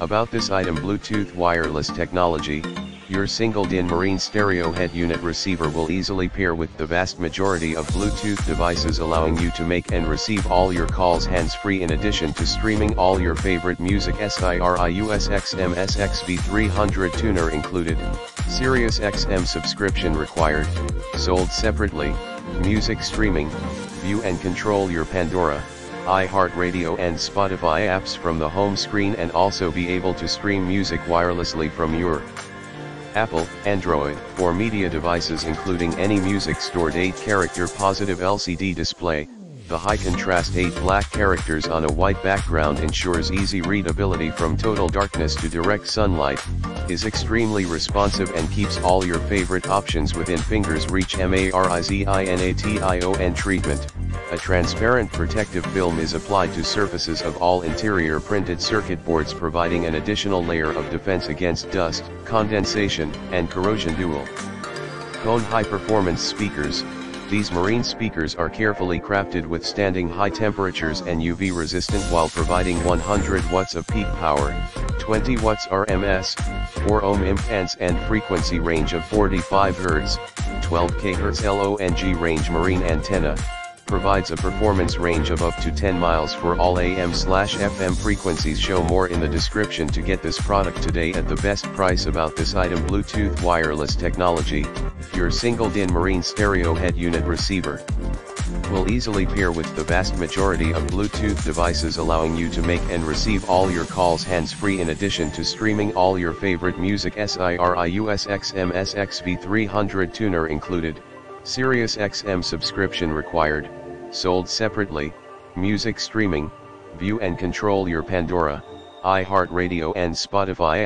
About this item Bluetooth wireless technology, your single-DIN marine stereo head unit receiver will easily pair with the vast majority of Bluetooth devices allowing you to make and receive all your calls hands-free in addition to streaming all your favorite music SIRIUS XM SXV300 tuner included, Sirius XM subscription required, sold separately, music streaming, view and control your Pandora, iHeartRadio and Spotify apps from the home screen and also be able to stream music wirelessly from your Apple, Android, or media devices including any music stored 8-character positive LCD display, the high contrast 8 black characters on a white background ensures easy readability from total darkness to direct sunlight, is extremely responsive and keeps all your favorite options within fingers reach MARINIZATION treatment. A transparent protective film is applied to surfaces of all interior printed circuit boards providing an additional layer of defense against dust, condensation, and corrosion dual. Cone high performance speakers, these marine speakers are carefully crafted withstanding high temperatures and UV resistant while providing 100 watts of peak power, 20 watts RMS, 4 ohm impedance and frequency range of 45 Hz, 12 kHz LONG range marine antenna, provides a performance range of up to 10 miles for all AM/FM frequencies. Show more in the description to get this product today at the best price about this item. Bluetooth wireless technology, your single DIN marine stereo head unit receiver will easily pair with the vast majority of Bluetooth devices allowing you to make and receive all your calls hands-free in addition to streaming all your favorite music. SIRIUS XM SXV300 tuner included, Sirius XM subscription required, sold separately, music streaming, view and control your Pandora, iHeartRadio and Spotify